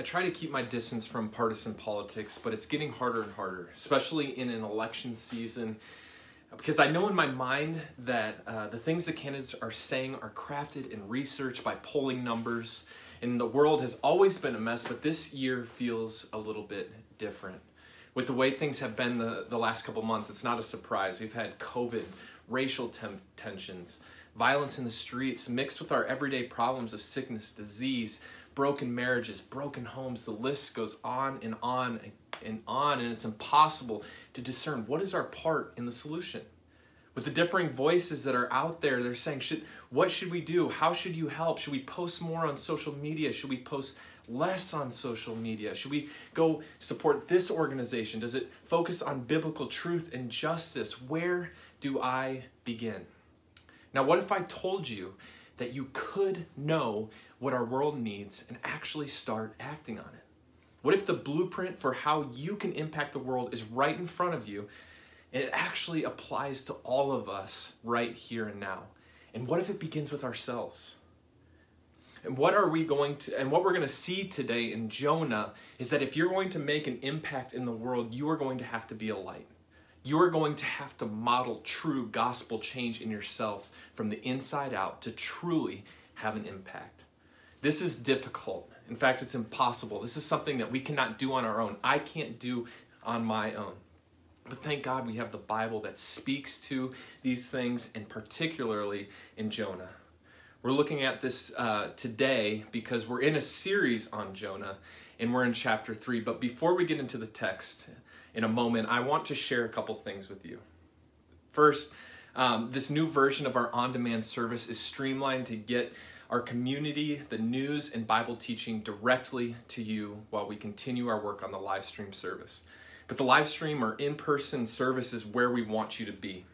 I try to keep my distance from partisan politics, but it's getting harder and harder, especially in an election season. Because I know in my mind that uh, the things the candidates are saying are crafted and researched by polling numbers, and the world has always been a mess, but this year feels a little bit different. With the way things have been the, the last couple months, it's not a surprise. We've had COVID, racial tem- tensions, violence in the streets, mixed with our everyday problems of sickness, disease, broken marriages, broken homes. The list goes on and on and on, and it's impossible to discern what is our part in the solution. With the differing voices that are out there, they're saying, should, What should we do? How should you help? Should we post more on social media? Should we post less on social media? Should we go support this organization? Does it focus on biblical truth and justice? Where do I begin? Now, what if I told you that you could know what our world needs and actually start acting on it? What if the blueprint for how you can impact the world is right in front of you and it actually applies to all of us right here and now? And what if it begins with ourselves? And what are we going to, and what we're going to see today in Jonah is that if you're going to make an impact in the world, you are going to have to be a light. You are going to have to model true gospel change in yourself from the inside out to truly have an impact. This is difficult. In fact, it's impossible. This is something that we cannot do on our own. I can't do on my own. But thank God we have the Bible that speaks to these things, and particularly in Jonah. We're looking at this uh, today because we're in a series on Jonah, and we're in chapter 3. But before we get into the text in a moment, I want to share a couple things with you. First, um, this new version of our on demand service is streamlined to get our community, the news, and Bible teaching directly to you while we continue our work on the live stream service. But the live stream or in person service is where we want you to be.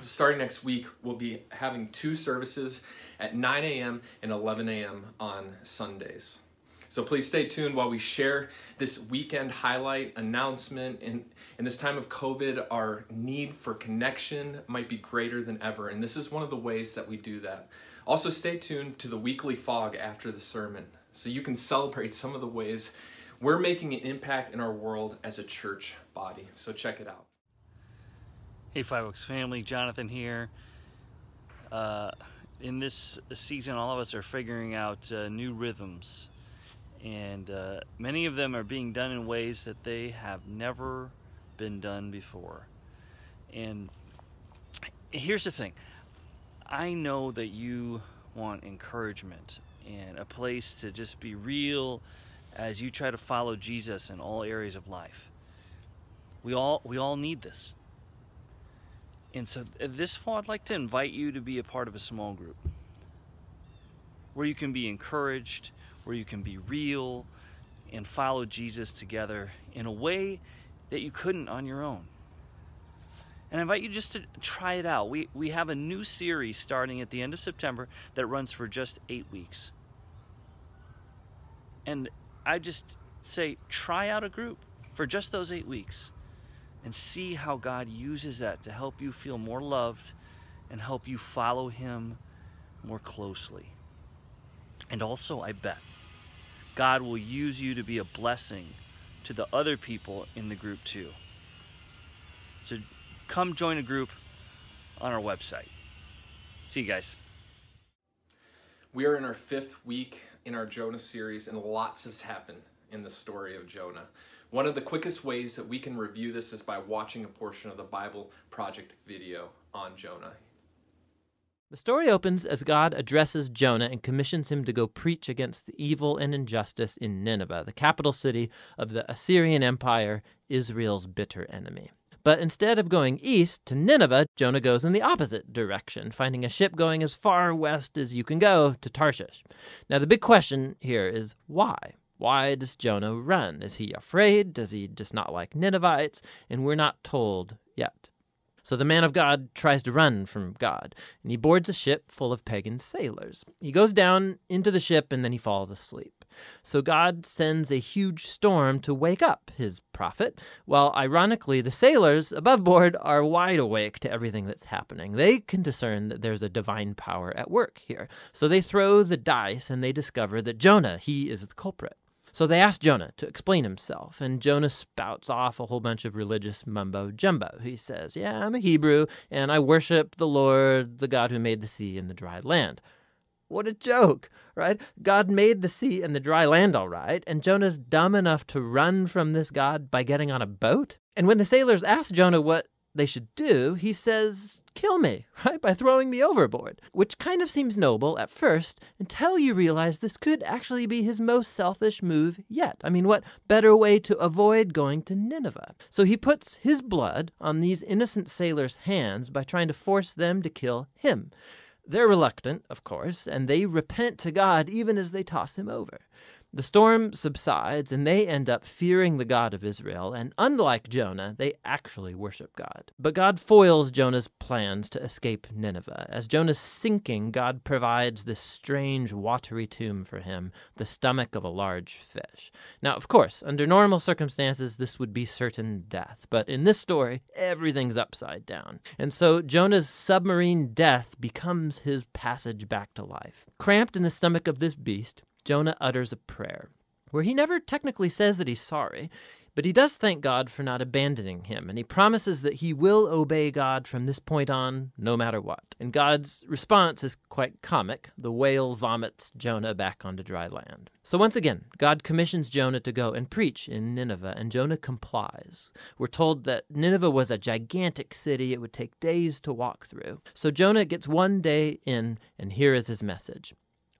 Starting next week, we'll be having two services at 9 a.m. and 11 a.m. on Sundays. So please stay tuned while we share this weekend highlight announcement. In, in this time of COVID, our need for connection might be greater than ever, and this is one of the ways that we do that. Also, stay tuned to the weekly fog after the sermon so you can celebrate some of the ways we're making an impact in our world as a church body. So, check it out. Hey, Five Oaks family, Jonathan here. Uh, in this season, all of us are figuring out uh, new rhythms, and uh, many of them are being done in ways that they have never been done before. And here's the thing I know that you want encouragement and a place to just be real as you try to follow Jesus in all areas of life. We all we all need this. And so uh, this fall I'd like to invite you to be a part of a small group where you can be encouraged, where you can be real and follow Jesus together in a way that you couldn't on your own. And I invite you just to try it out. We, we have a new series starting at the end of September that runs for just eight weeks. And I just say, try out a group for just those eight weeks and see how God uses that to help you feel more loved and help you follow Him more closely. And also, I bet God will use you to be a blessing to the other people in the group too. So come join a group on our website. See you guys. We are in our fifth week in our Jonah series, and lots has happened in the story of Jonah. One of the quickest ways that we can review this is by watching a portion of the Bible Project video on Jonah. The story opens as God addresses Jonah and commissions him to go preach against the evil and injustice in Nineveh, the capital city of the Assyrian Empire, Israel's bitter enemy. But instead of going east to Nineveh, Jonah goes in the opposite direction, finding a ship going as far west as you can go to Tarshish. Now, the big question here is why? Why does Jonah run? Is he afraid? Does he just not like Ninevites? And we're not told yet. So the man of God tries to run from God, and he boards a ship full of pagan sailors. He goes down into the ship and then he falls asleep. So God sends a huge storm to wake up his prophet, while ironically the sailors above board are wide awake to everything that's happening. They can discern that there's a divine power at work here. So they throw the dice and they discover that Jonah, he is the culprit. So they ask Jonah to explain himself, and Jonah spouts off a whole bunch of religious mumbo jumbo. He says, Yeah, I'm a Hebrew, and I worship the Lord, the God who made the sea and the dry land. What a joke, right? God made the sea and the dry land all right, and Jonah's dumb enough to run from this God by getting on a boat? And when the sailors ask Jonah what they should do, he says, kill me, right, by throwing me overboard, which kind of seems noble at first until you realize this could actually be his most selfish move yet. I mean, what better way to avoid going to Nineveh? So he puts his blood on these innocent sailors' hands by trying to force them to kill him. They're reluctant, of course, and they repent to God even as they toss him over. The storm subsides, and they end up fearing the God of Israel, and unlike Jonah, they actually worship God. But God foils Jonah's plans to escape Nineveh. As Jonah's sinking, God provides this strange watery tomb for him, the stomach of a large fish. Now, of course, under normal circumstances, this would be certain death, but in this story, everything's upside down. And so Jonah's submarine death becomes his passage back to life. Cramped in the stomach of this beast, Jonah utters a prayer where he never technically says that he's sorry, but he does thank God for not abandoning him, and he promises that he will obey God from this point on, no matter what. And God's response is quite comic. The whale vomits Jonah back onto dry land. So once again, God commissions Jonah to go and preach in Nineveh, and Jonah complies. We're told that Nineveh was a gigantic city, it would take days to walk through. So Jonah gets one day in, and here is his message.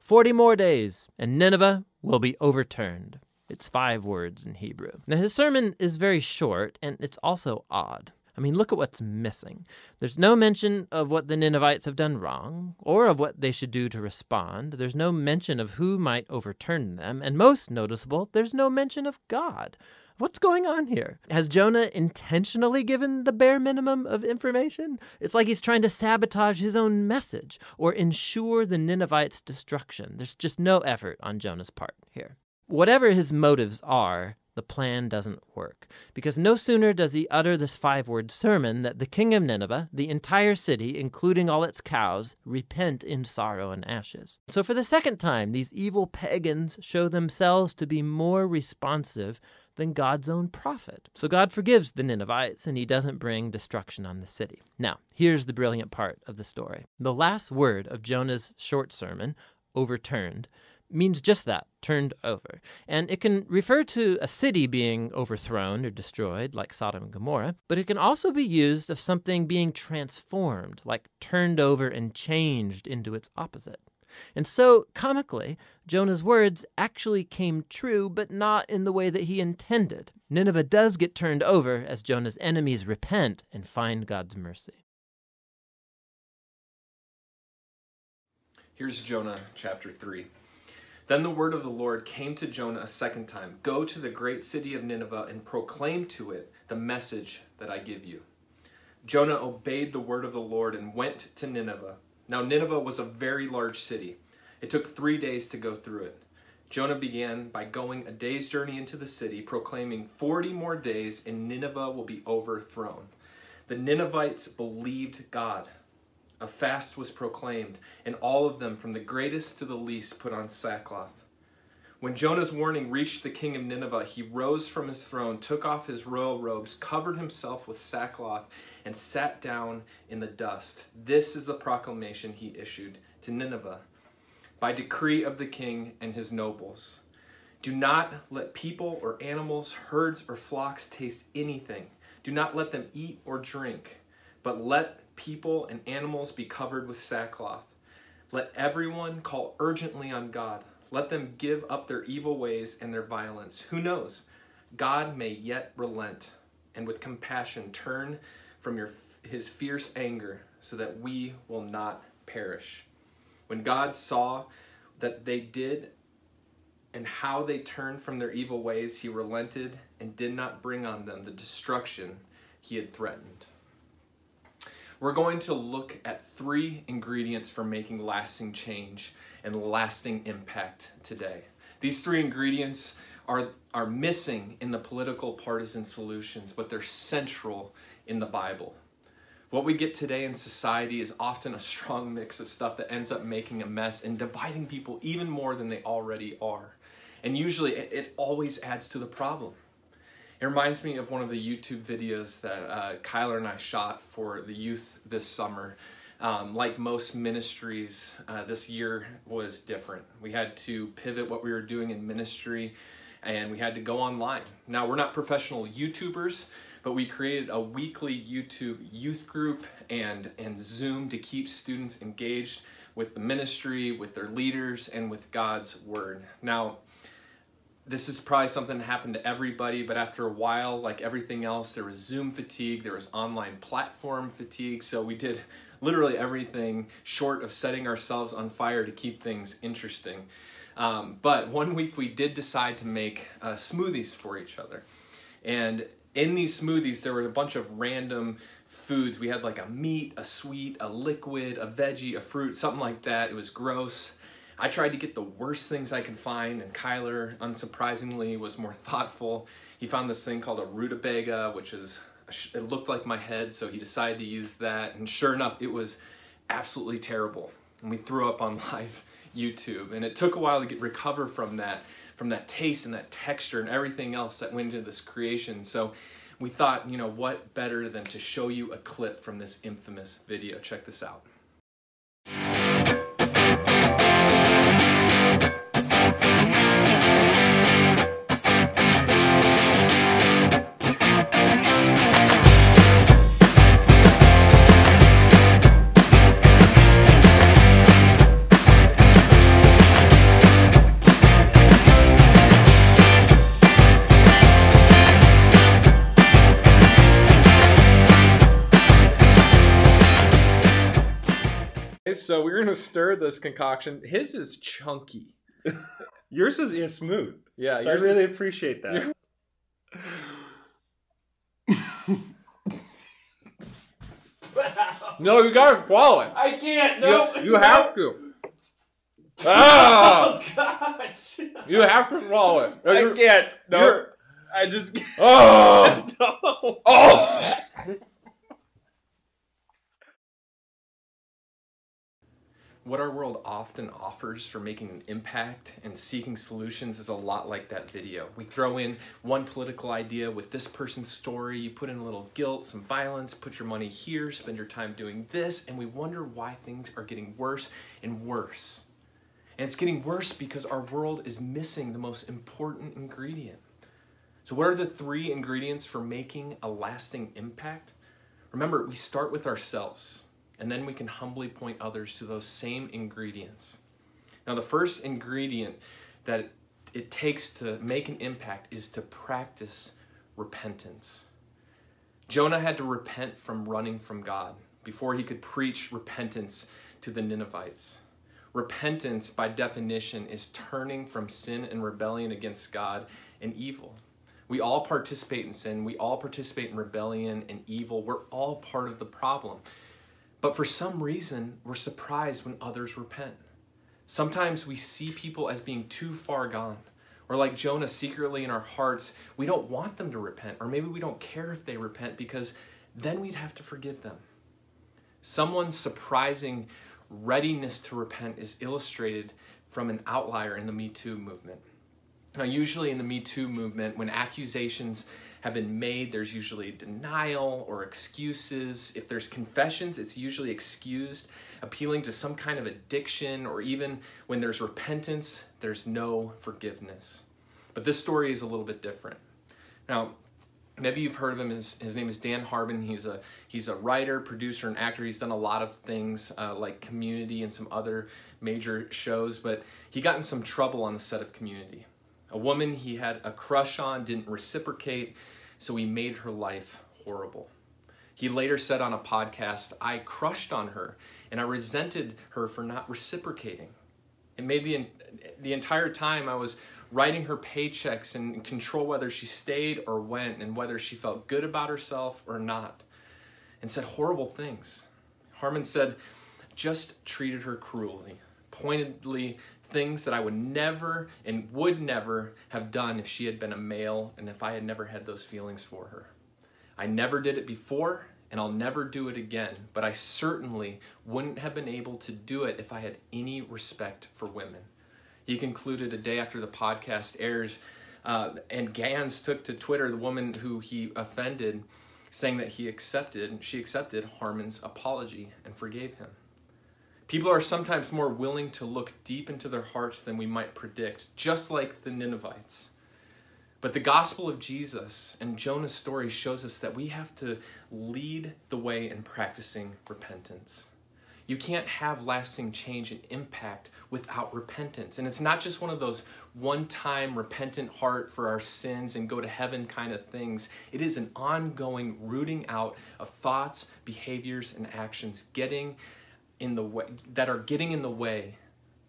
Forty more days, and Nineveh will be overturned. It's five words in Hebrew. Now, his sermon is very short, and it's also odd. I mean, look at what's missing. There's no mention of what the Ninevites have done wrong, or of what they should do to respond. There's no mention of who might overturn them, and most noticeable, there's no mention of God. What's going on here? Has Jonah intentionally given the bare minimum of information? It's like he's trying to sabotage his own message or ensure the Ninevites' destruction. There's just no effort on Jonah's part here. Whatever his motives are, the plan doesn't work. Because no sooner does he utter this five word sermon that the king of Nineveh, the entire city, including all its cows, repent in sorrow and ashes. So, for the second time, these evil pagans show themselves to be more responsive than God's own prophet. So God forgives the Ninevites and he doesn't bring destruction on the city. Now, here's the brilliant part of the story. The last word of Jonah's short sermon, overturned, means just that, turned over. And it can refer to a city being overthrown or destroyed, like Sodom and Gomorrah, but it can also be used of something being transformed, like turned over and changed into its opposite. And so, comically, Jonah's words actually came true, but not in the way that he intended. Nineveh does get turned over as Jonah's enemies repent and find God's mercy. Here's Jonah chapter 3. Then the word of the Lord came to Jonah a second time Go to the great city of Nineveh and proclaim to it the message that I give you. Jonah obeyed the word of the Lord and went to Nineveh now, Nineveh was a very large city. It took three days to go through it. Jonah began by going a day's journey into the city, proclaiming 40 more days and Nineveh will be overthrown. The Ninevites believed God. A fast was proclaimed, and all of them, from the greatest to the least, put on sackcloth. When Jonah's warning reached the king of Nineveh, he rose from his throne, took off his royal robes, covered himself with sackcloth, and sat down in the dust. This is the proclamation he issued to Nineveh by decree of the king and his nobles. Do not let people or animals, herds or flocks taste anything. Do not let them eat or drink, but let people and animals be covered with sackcloth. Let everyone call urgently on God. Let them give up their evil ways and their violence. Who knows? God may yet relent and with compassion turn from your, his fierce anger so that we will not perish. When God saw that they did and how they turned from their evil ways, he relented and did not bring on them the destruction he had threatened. We're going to look at three ingredients for making lasting change and lasting impact today. These three ingredients are, are missing in the political partisan solutions, but they're central in the Bible. What we get today in society is often a strong mix of stuff that ends up making a mess and dividing people even more than they already are. And usually it, it always adds to the problem. It reminds me of one of the YouTube videos that uh, Kyler and I shot for the youth this summer. Um, like most ministries, uh, this year was different. We had to pivot what we were doing in ministry and we had to go online. Now, we're not professional YouTubers, but we created a weekly YouTube youth group and, and Zoom to keep students engaged with the ministry, with their leaders, and with God's Word. Now, this is probably something that happened to everybody, but after a while, like everything else, there was Zoom fatigue, there was online platform fatigue, so we did literally everything short of setting ourselves on fire to keep things interesting. Um, but one week we did decide to make uh, smoothies for each other. And in these smoothies, there were a bunch of random foods. We had like a meat, a sweet, a liquid, a veggie, a fruit, something like that. It was gross. I tried to get the worst things I could find, and Kyler, unsurprisingly, was more thoughtful. He found this thing called a rutabaga, which is it looked like my head, so he decided to use that. And sure enough, it was absolutely terrible. And we threw up on live YouTube, and it took a while to get recover from that, from that taste and that texture and everything else that went into this creation. So we thought, you know, what better than to show you a clip from this infamous video. Check this out. Stir this concoction. His is chunky. yours is, is smooth. Yeah, so I really is... appreciate that. no, you gotta swallow it. I can't. No, you, you have to. Ah! Oh gosh! You have to swallow it. I can't. No, I just. Oh! no. Oh! what our world often offers for making an impact and seeking solutions is a lot like that video. We throw in one political idea with this person's story, you put in a little guilt, some violence, put your money here, spend your time doing this, and we wonder why things are getting worse and worse. And it's getting worse because our world is missing the most important ingredient. So, what are the three ingredients for making a lasting impact? Remember, we start with ourselves and then we can humbly point others to those same ingredients. Now, the first ingredient that it takes to make an impact is to practice repentance. Jonah had to repent from running from God before he could preach repentance to the Ninevites. Repentance, by definition, is turning from sin and rebellion against God and evil. We all participate in sin. We all participate in rebellion and evil. We're all part of the problem. But for some reason, we're surprised when others repent. Sometimes we see people as being too far gone. Or like Jonah, secretly in our hearts, we don't want them to repent. Or maybe we don't care if they repent because then we'd have to forgive them. Someone's surprising readiness to repent is illustrated from an outlier in the Me Too movement. Now, usually in the Me Too movement, when accusations have been made, there's usually denial or excuses. If there's confessions, it's usually excused, appealing to some kind of addiction, or even when there's repentance, there's no forgiveness. But this story is a little bit different. Now, maybe you've heard of him. His, his name is Dan Harmon. He's a he's a writer, producer, and actor. He's done a lot of things uh, like Community and some other major shows. But he got in some trouble on the set of Community. A woman he had a crush on didn't reciprocate, so he made her life horrible. He later said on a podcast, I crushed on her and I resented her for not reciprocating. It made the, the entire time I was writing her paychecks and control whether she stayed or went and whether she felt good about herself or not, and said horrible things. Harmon said, just treated her cruelly, pointedly things that I would never and would never have done if she had been a male and if I had never had those feelings for her. I never did it before and I'll never do it again, but I certainly wouldn't have been able to do it if I had any respect for women. He concluded a day after the podcast airs, uh, and Ganz took to Twitter the woman who he offended, saying that he accepted, she accepted Harmon's apology and forgave him. People are sometimes more willing to look deep into their hearts than we might predict, just like the Ninevites. But the gospel of Jesus and Jonah's story shows us that we have to lead the way in practicing repentance. You can't have lasting change and impact without repentance. And it's not just one of those one time repentant heart for our sins and go to heaven kind of things. It is an ongoing rooting out of thoughts, behaviors, and actions getting in the way that are getting in the way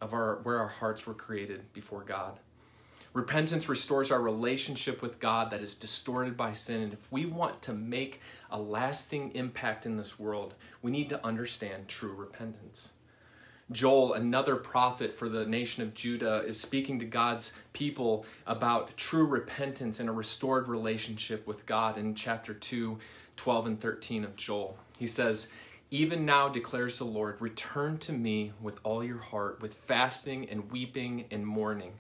of our where our hearts were created before God. Repentance restores our relationship with God that is distorted by sin. And if we want to make a lasting impact in this world, we need to understand true repentance. Joel, another prophet for the nation of Judah, is speaking to God's people about true repentance and a restored relationship with God in chapter 2, 12 and 13 of Joel. He says, Even now declares the Lord, return to me with all your heart, with fasting and weeping and mourning.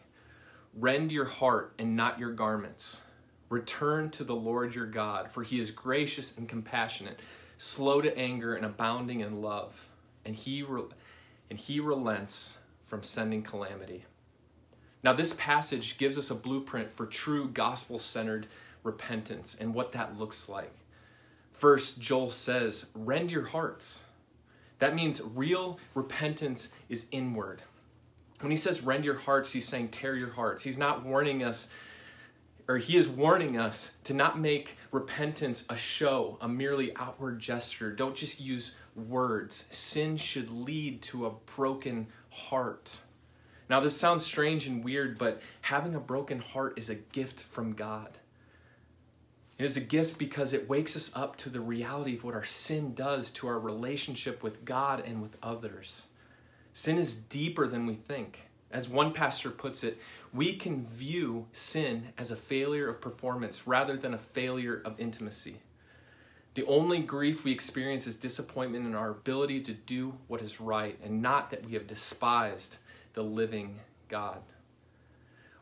Rend your heart and not your garments. Return to the Lord your God, for he is gracious and compassionate, slow to anger and abounding in love, and he, re- and he relents from sending calamity. Now, this passage gives us a blueprint for true gospel centered repentance and what that looks like. First, Joel says, Rend your hearts. That means real repentance is inward. When he says rend your hearts, he's saying tear your hearts. He's not warning us, or he is warning us to not make repentance a show, a merely outward gesture. Don't just use words. Sin should lead to a broken heart. Now, this sounds strange and weird, but having a broken heart is a gift from God. It is a gift because it wakes us up to the reality of what our sin does to our relationship with God and with others. Sin is deeper than we think. As one pastor puts it, we can view sin as a failure of performance rather than a failure of intimacy. The only grief we experience is disappointment in our ability to do what is right and not that we have despised the living God.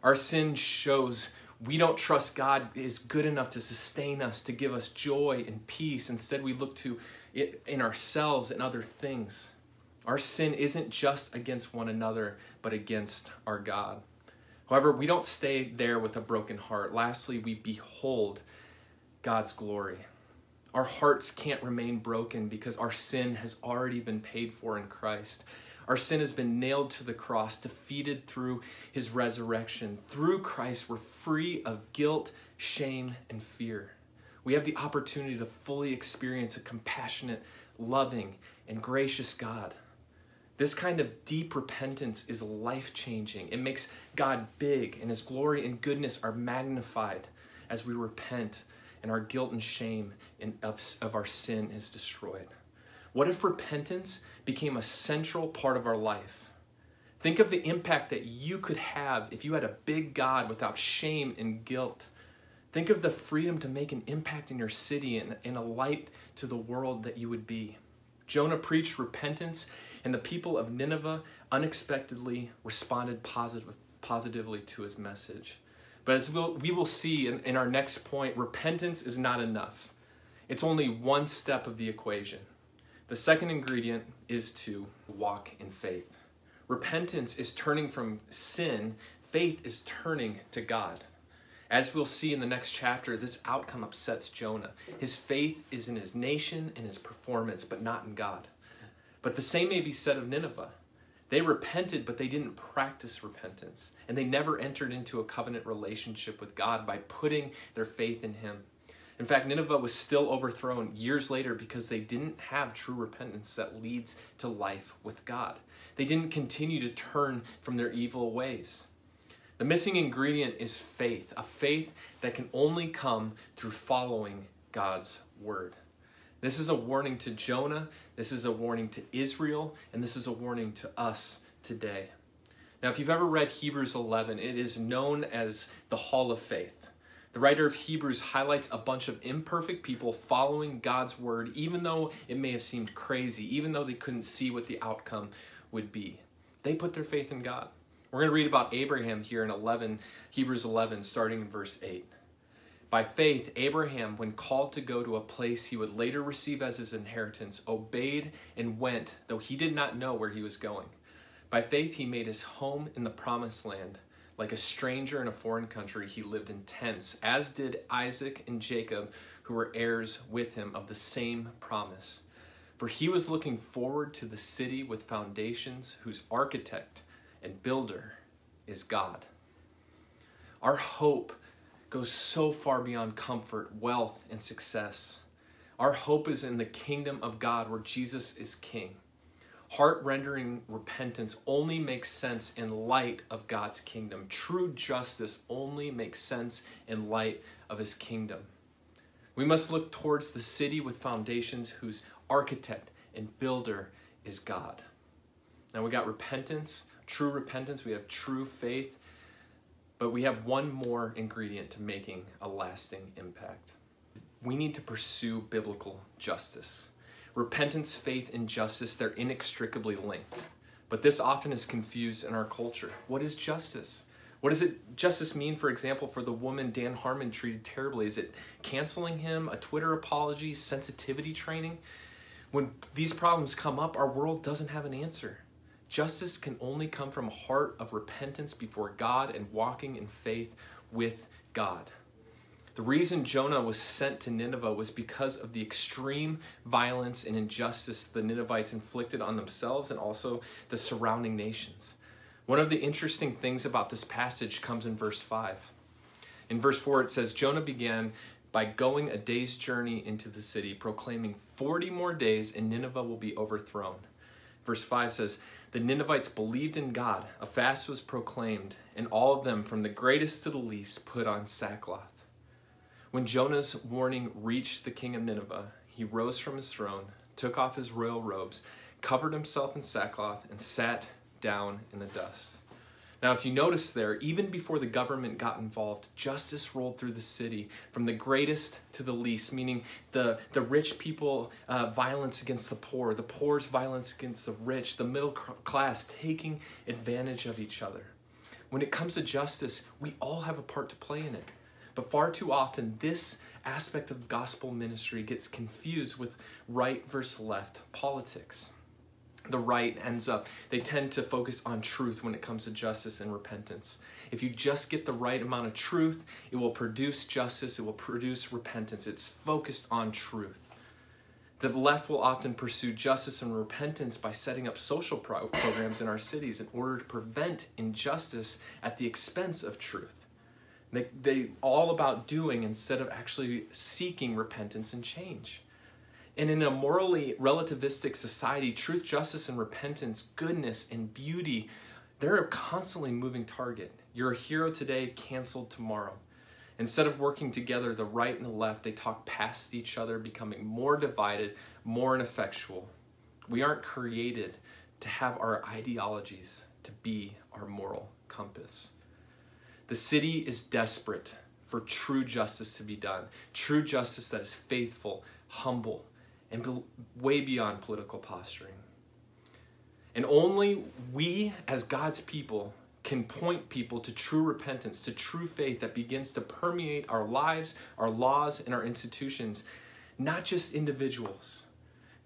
Our sin shows we don't trust God is good enough to sustain us, to give us joy and peace. Instead, we look to it in ourselves and other things. Our sin isn't just against one another, but against our God. However, we don't stay there with a broken heart. Lastly, we behold God's glory. Our hearts can't remain broken because our sin has already been paid for in Christ. Our sin has been nailed to the cross, defeated through his resurrection. Through Christ, we're free of guilt, shame, and fear. We have the opportunity to fully experience a compassionate, loving, and gracious God. This kind of deep repentance is life changing. It makes God big, and His glory and goodness are magnified as we repent, and our guilt and shame of, of our sin is destroyed. What if repentance became a central part of our life? Think of the impact that you could have if you had a big God without shame and guilt. Think of the freedom to make an impact in your city and, and a light to the world that you would be. Jonah preached repentance and the people of Nineveh unexpectedly responded positive, positively to his message. But as we'll, we will see in, in our next point, repentance is not enough. It's only one step of the equation. The second ingredient is to walk in faith. Repentance is turning from sin, faith is turning to God. As we'll see in the next chapter, this outcome upsets Jonah. His faith is in his nation and his performance, but not in God. But the same may be said of Nineveh. They repented, but they didn't practice repentance. And they never entered into a covenant relationship with God by putting their faith in Him. In fact, Nineveh was still overthrown years later because they didn't have true repentance that leads to life with God. They didn't continue to turn from their evil ways. The missing ingredient is faith, a faith that can only come through following God's word. This is a warning to Jonah, this is a warning to Israel, and this is a warning to us today. Now, if you've ever read Hebrews 11, it is known as the Hall of Faith. The writer of Hebrews highlights a bunch of imperfect people following God's word, even though it may have seemed crazy, even though they couldn't see what the outcome would be. They put their faith in God. We're going to read about Abraham here in 11, Hebrews 11, starting in verse 8. By faith, Abraham, when called to go to a place he would later receive as his inheritance, obeyed and went, though he did not know where he was going. By faith, he made his home in the promised land. Like a stranger in a foreign country, he lived in tents, as did Isaac and Jacob, who were heirs with him of the same promise. For he was looking forward to the city with foundations, whose architect and builder is God. Our hope goes so far beyond comfort, wealth, and success. Our hope is in the kingdom of God where Jesus is king. Heart rendering repentance only makes sense in light of God's kingdom. True justice only makes sense in light of his kingdom. We must look towards the city with foundations whose architect and builder is God. Now we got repentance, true repentance, we have true faith, but we have one more ingredient to making a lasting impact. We need to pursue biblical justice. Repentance, faith, and justice, they're inextricably linked. But this often is confused in our culture. What is justice? What does it justice mean, for example, for the woman Dan Harmon treated terribly? Is it canceling him, a Twitter apology, sensitivity training? When these problems come up, our world doesn't have an answer. Justice can only come from a heart of repentance before God and walking in faith with God. The reason Jonah was sent to Nineveh was because of the extreme violence and injustice the Ninevites inflicted on themselves and also the surrounding nations. One of the interesting things about this passage comes in verse 5. In verse 4, it says Jonah began by going a day's journey into the city, proclaiming 40 more days and Nineveh will be overthrown. Verse 5 says, The Ninevites believed in God. A fast was proclaimed, and all of them, from the greatest to the least, put on sackcloth. When Jonah's warning reached the king of Nineveh, he rose from his throne, took off his royal robes, covered himself in sackcloth, and sat down in the dust. Now, if you notice there, even before the government got involved, justice rolled through the city from the greatest to the least, meaning the, the rich people, uh, violence against the poor, the poor's violence against the rich, the middle class taking advantage of each other. When it comes to justice, we all have a part to play in it. But far too often, this aspect of gospel ministry gets confused with right versus left politics. The right ends up, they tend to focus on truth when it comes to justice and repentance. If you just get the right amount of truth, it will produce justice, it will produce repentance. It's focused on truth. The left will often pursue justice and repentance by setting up social pro- programs in our cities in order to prevent injustice at the expense of truth. They, they all about doing instead of actually seeking repentance and change. And in a morally relativistic society, truth, justice, and repentance, goodness, and beauty, they're a constantly moving target. You're a hero today, canceled tomorrow. Instead of working together, the right and the left, they talk past each other, becoming more divided, more ineffectual. We aren't created to have our ideologies to be our moral compass. The city is desperate for true justice to be done, true justice that is faithful, humble, and way beyond political posturing. And only we, as God's people, can point people to true repentance, to true faith that begins to permeate our lives, our laws, and our institutions, not just individuals.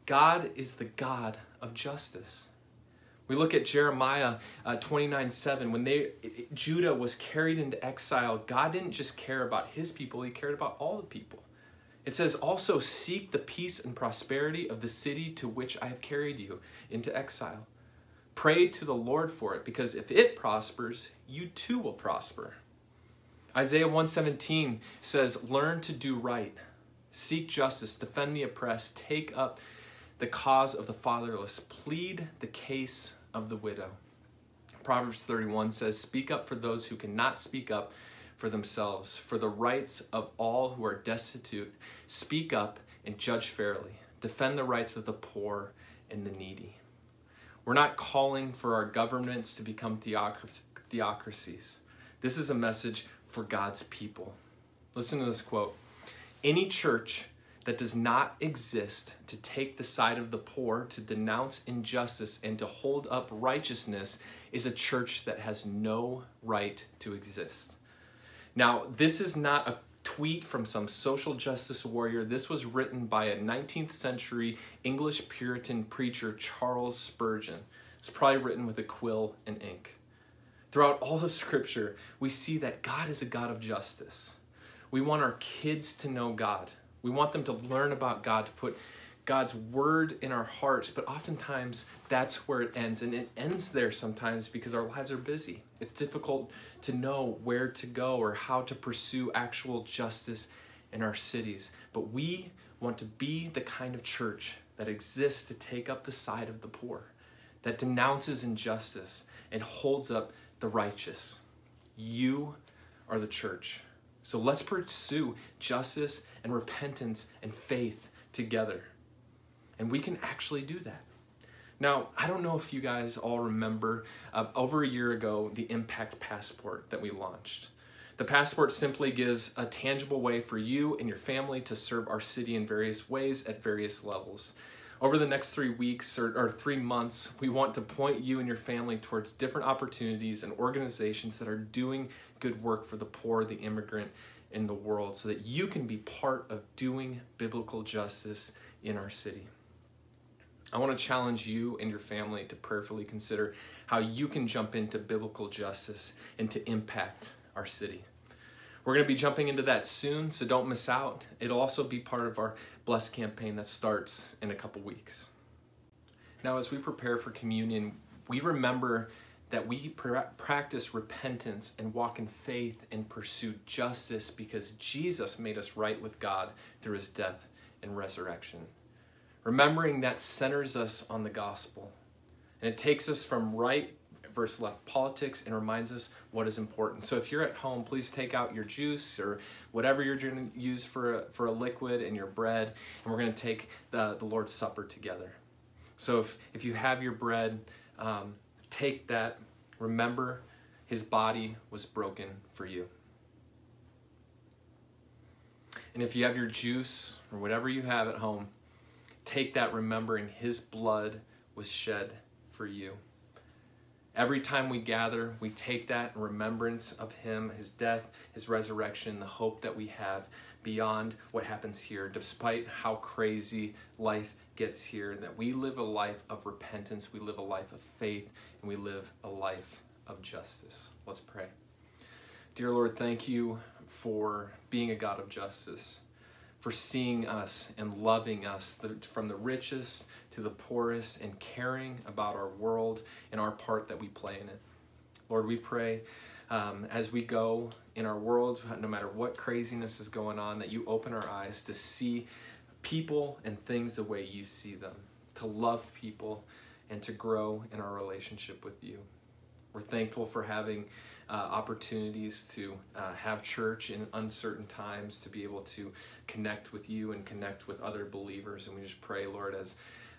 God is the God of justice. We look at Jeremiah uh, 29 7. When they, Judah was carried into exile, God didn't just care about his people, he cared about all the people. It says, Also seek the peace and prosperity of the city to which I have carried you into exile. Pray to the Lord for it, because if it prospers, you too will prosper. Isaiah 117 says, Learn to do right, seek justice, defend the oppressed, take up the cause of the fatherless, plead the case of the widow. Proverbs 31 says, Speak up for those who cannot speak up for themselves, for the rights of all who are destitute. Speak up and judge fairly. Defend the rights of the poor and the needy. We're not calling for our governments to become theocracies. This is a message for God's people. Listen to this quote Any church that does not exist to take the side of the poor, to denounce injustice, and to hold up righteousness is a church that has no right to exist. Now, this is not a tweet from some social justice warrior. This was written by a 19th century English Puritan preacher, Charles Spurgeon. It's probably written with a quill and ink. Throughout all of Scripture, we see that God is a God of justice. We want our kids to know God. We want them to learn about God, to put God's word in our hearts, but oftentimes that's where it ends. And it ends there sometimes because our lives are busy. It's difficult to know where to go or how to pursue actual justice in our cities. But we want to be the kind of church that exists to take up the side of the poor, that denounces injustice and holds up the righteous. You are the church. So let's pursue justice and repentance and faith together. And we can actually do that. Now, I don't know if you guys all remember uh, over a year ago the Impact Passport that we launched. The passport simply gives a tangible way for you and your family to serve our city in various ways at various levels. Over the next three weeks or, or, three months, we want to point you and your family towards different opportunities and organizations that are doing good work for the poor, the immigrant in the world, so that you can be part of doing biblical justice in our city. I want to challenge you and your family to prayerfully consider how you can jump into biblical justice and to impact our city. We're going to be jumping into that soon, so don't miss out. It'll also be part of our Bless campaign that starts in a couple weeks. Now, as we prepare for communion, we remember that we practice repentance and walk in faith and pursue justice because Jesus made us right with God through his death and resurrection. Remembering that centers us on the gospel. And it takes us from right versus left politics and reminds us what is important. So if you're at home, please take out your juice or whatever you're going to use for a, for a liquid and your bread, and we're going to take the, the Lord's Supper together. So if, if you have your bread, um, take that. Remember, his body was broken for you. And if you have your juice or whatever you have at home, take that remembering his blood was shed for you. Every time we gather, we take that in remembrance of him, his death, his resurrection, the hope that we have beyond what happens here, despite how crazy life gets here, that we live a life of repentance, we live a life of faith, and we live a life of justice. Let's pray. Dear Lord, thank you for being a God of justice for seeing us and loving us from the richest to the poorest and caring about our world and our part that we play in it. Lord, we pray um, as we go in our world, no matter what craziness is going on, that you open our eyes to see people and things the way you see them, to love people, and to grow in our relationship with you. We're thankful for having uh, opportunities to uh, have church in uncertain times, to be able to connect with you and connect with other believers. And we just pray, Lord, as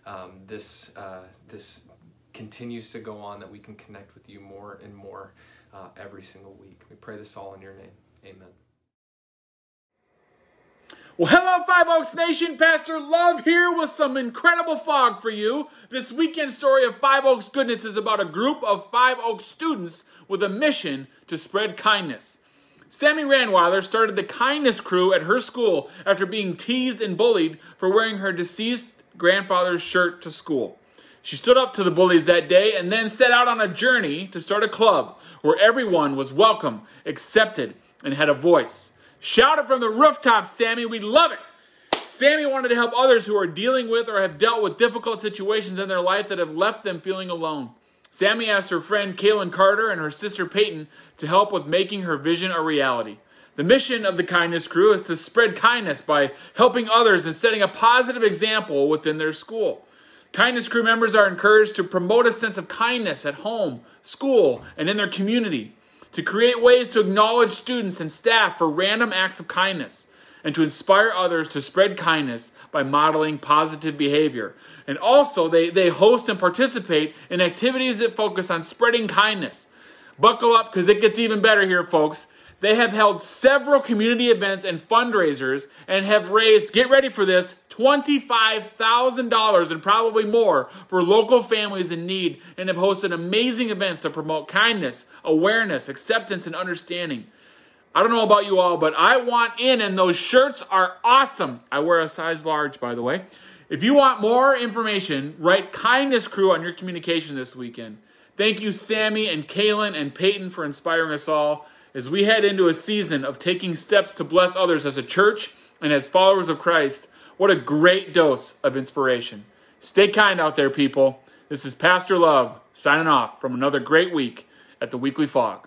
um, this uh, this continues to go on, that we can connect with you more and more uh, every single week. We pray this all in your name. Amen. Well, hello, Five Oaks Nation. Pastor Love here with some incredible fog for you. This weekend story of Five Oaks goodness is about a group of Five Oaks students with a mission to spread kindness. Sammy Ranweiler started the kindness crew at her school after being teased and bullied for wearing her deceased grandfather's shirt to school. She stood up to the bullies that day and then set out on a journey to start a club where everyone was welcome, accepted, and had a voice. Shout it from the rooftops, Sammy. We love it. Sammy wanted to help others who are dealing with or have dealt with difficult situations in their life that have left them feeling alone. Sammy asked her friend Kaylin Carter and her sister Peyton to help with making her vision a reality. The mission of the Kindness Crew is to spread kindness by helping others and setting a positive example within their school. Kindness Crew members are encouraged to promote a sense of kindness at home, school, and in their community, to create ways to acknowledge students and staff for random acts of kindness, and to inspire others to spread kindness by modeling positive behavior. And also, they, they host and participate in activities that focus on spreading kindness. Buckle up because it gets even better here, folks. They have held several community events and fundraisers and have raised, get ready for this, $25,000 and probably more for local families in need and have hosted amazing events that promote kindness, awareness, acceptance, and understanding. I don't know about you all, but I want in, and those shirts are awesome. I wear a size large, by the way. If you want more information, write Kindness Crew on your communication this weekend. Thank you, Sammy and Kaylin and Peyton, for inspiring us all as we head into a season of taking steps to bless others as a church and as followers of Christ. What a great dose of inspiration. Stay kind out there, people. This is Pastor Love signing off from another great week at the Weekly Fog.